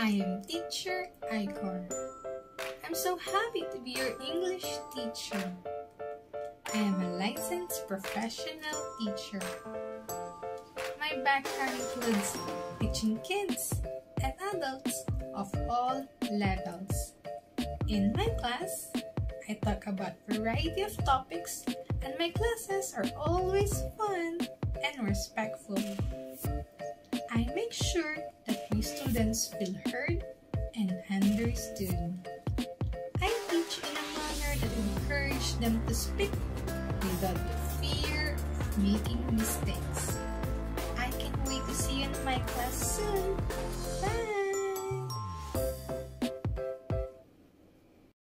I am teacher Aicor. I'm so happy to be your English teacher. I am a licensed professional teacher. My background includes teaching kids and adults of all levels. In my class, I talk about variety of topics and my classes are always fun and respectful. I make sure students feel heard and understood. I teach in a manner that encourages them to speak without the fear of making mistakes. I can't wait to see you in my class soon.